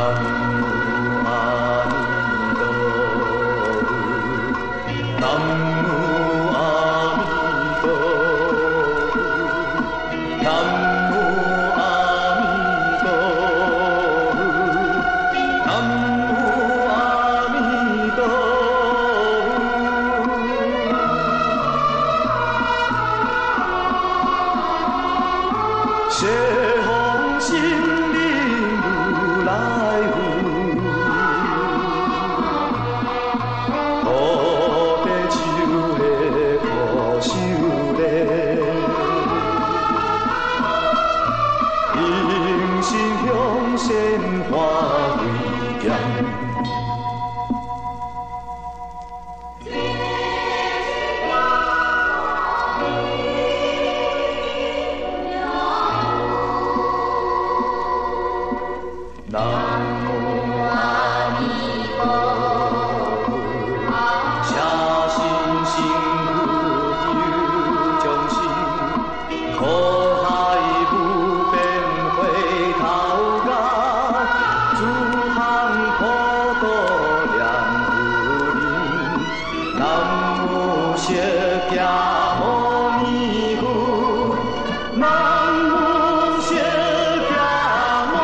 南无阿弥陀佛，南无阿弥陀佛，南无阿弥陀佛，南无阿弥陀佛，谢红心。鲜花一样。天尽头的鸟不雪家莫尼古，南无雪家莫。